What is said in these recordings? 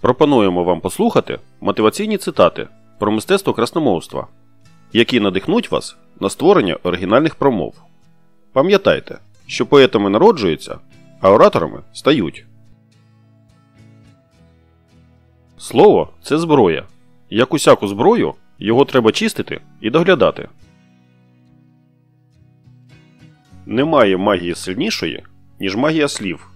Пропонуємо вам послухати мотиваційні цитати про мистецтво красномовства, які надихнуть вас на створення оригінальних промов. Пам'ятайте, що поетами народжуються, а ораторами стають. Слово це зброя. Як усяку зброю, його треба чистити і доглядати. Немає магії сильнішої, ніж магія слів.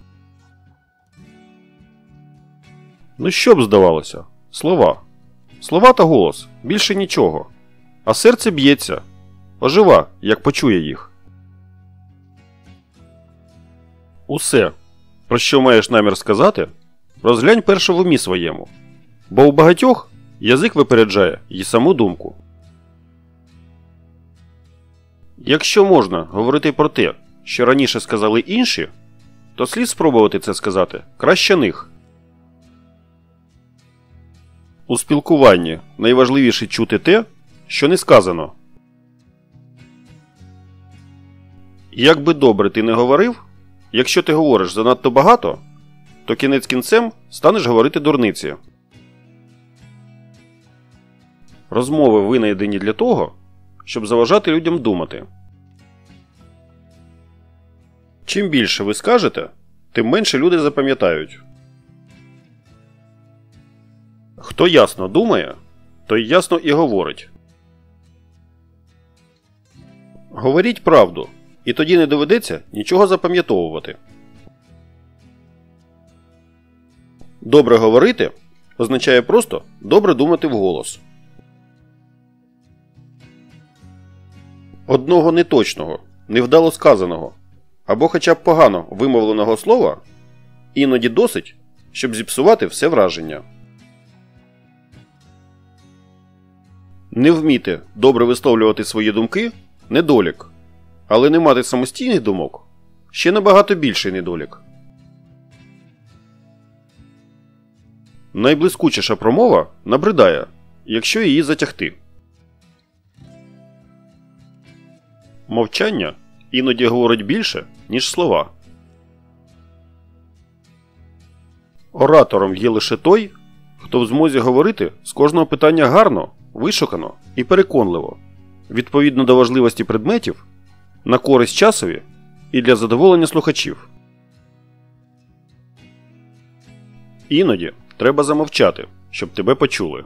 Ну що б здавалося? Слова. Слова та голос більше нічого. А серце б'ється. Ожива, як почує їх. Усе, про що маєш намір сказати, розглянь перше в умі своєму. Бо у багатьох язик випереджає і саму думку. Якщо можна говорити про те, що раніше сказали інші, то слід спробувати це сказати краще них. У спілкуванні найважливіше чути те, що не сказано. Як би добре ти не говорив, якщо ти говориш занадто багато, то кінець кінцем станеш говорити дурниці. Розмови винайдені для того, щоб заважати людям думати. Чим більше ви скажете, тим менше люди запам'ятають. Хто ясно думає, той ясно і говорить. Говоріть правду, і тоді не доведеться нічого запам'ятовувати. Добре говорити означає просто добре думати вголос. Одного неточного, невдало сказаного або хоча б погано вимовленого слова іноді досить, щоб зіпсувати все враження. Не вміти добре висловлювати свої думки недолік, але не мати самостійних думок ще набагато більший недолік. Найблискучіша промова набридає, якщо її затягти. Мовчання іноді говорить більше, ніж слова. Оратором є лише той, хто в змозі говорити з кожного питання гарно, вишукано і переконливо, відповідно до важливості предметів, на користь часові і для задоволення слухачів. Іноді треба замовчати, щоб тебе почули.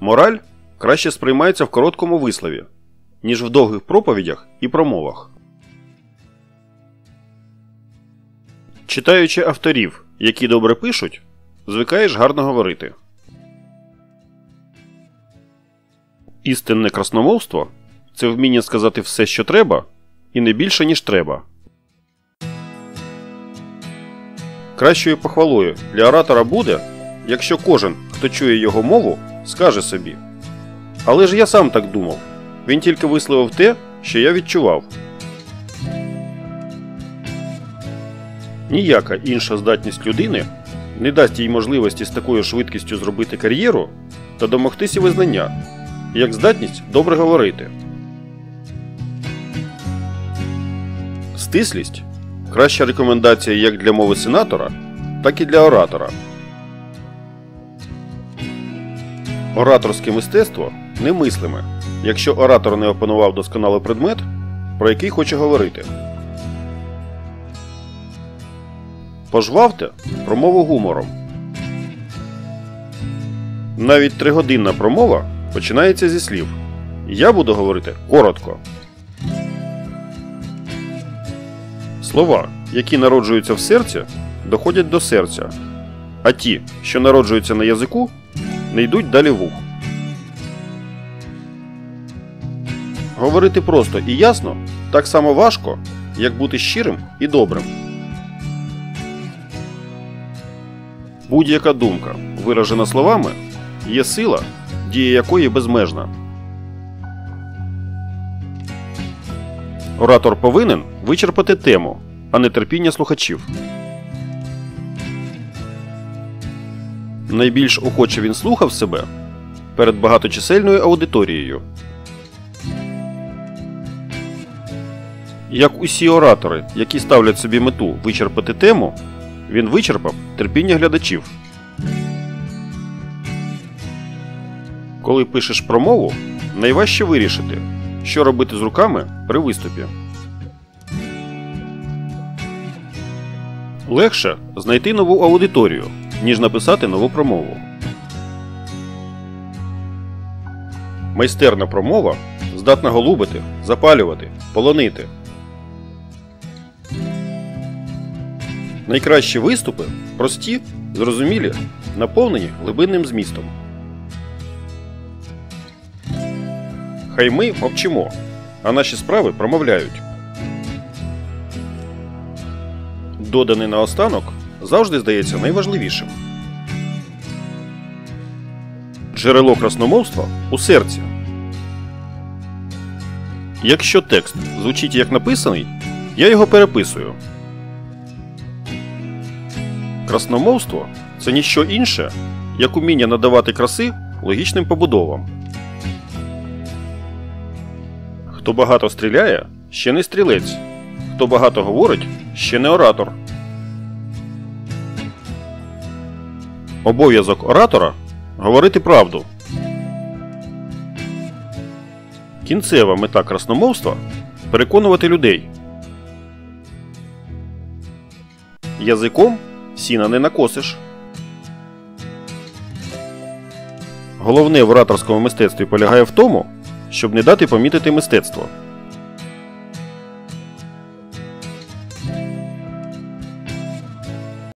Мораль краще сприймається в короткому вислові, ніж в довгих проповідях і промовах. Читаючи авторів, які добре пишуть, звикаєш гарно говорити. Істинне красномовство це вміння сказати все, що треба, і не більше, ніж треба. Кращою похвалою для оратора буде, якщо кожен, хто чує його мову, скаже собі. Але ж я сам так думав. Він тільки висловив те, що я відчував. Ніяка інша здатність людини не дасть їй можливості з такою швидкістю зробити кар'єру та домогтися визнання, як здатність добре говорити. Стислість краща рекомендація як для мови сенатора, так і для оратора. Ораторське мистецтво немислиме, якщо оратор не опанував досконало предмет, про який хоче говорити. Пожвавте промову гумором. Навіть тригодинна промова починається зі слів. Я буду говорити коротко. Слова, які народжуються в серці, доходять до серця, а ті, що народжуються на язику, не йдуть далі вух. Говорити просто і ясно так само важко, як бути щирим і добрим. Будь-яка думка, виражена словами, є сила, дія якої безмежна. Оратор повинен вичерпати тему, а не терпіння слухачів. Найбільш охоче він слухав себе перед багаточисельною аудиторією. Як усі оратори, які ставлять собі мету вичерпати тему, він вичерпав терпіння глядачів. Коли пишеш промову, найважче вирішити, що робити з руками при виступі. Легше знайти нову аудиторію, ніж написати нову промову. Майстерна промова здатна голубити, запалювати, полонити. Найкращі виступи прості, зрозумілі, наповнені глибинним змістом. Хай ми мовчимо, а наші справи промовляють. Доданий наостанок завжди здається найважливішим. Джерело красномовства у серці. Якщо текст звучить як написаний, я його переписую. Красномовство це ніщо інше, як уміння надавати краси логічним побудовам. Хто багато стріляє, ще не стрілець. Хто багато говорить, ще не оратор. Обов'язок оратора говорити правду. Кінцева мета красномовства переконувати людей. Язиком сіна не накосиш. Головне в ораторському мистецтві полягає в тому, щоб не дати помітити мистецтво.